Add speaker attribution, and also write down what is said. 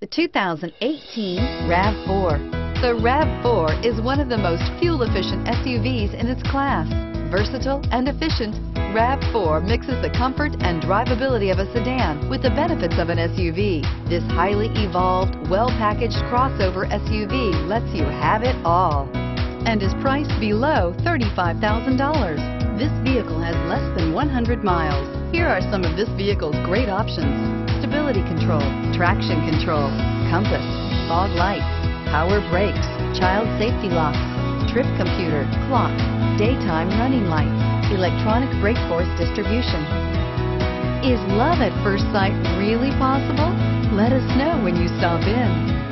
Speaker 1: The 2018 RAV4. The RAV4 is one of the most fuel-efficient SUVs in its class. Versatile and efficient, RAV4 mixes the comfort and drivability of a sedan with the benefits of an SUV. This highly evolved, well-packaged crossover SUV lets you have it all and is priced below $35,000. This vehicle has less than 100 miles. Here are some of this vehicle's great options stability control, traction control, compass, fog lights, power brakes, child safety locks, trip computer, clock, daytime running lights, electronic brake force distribution. Is love at first sight really possible? Let us know when you stop in.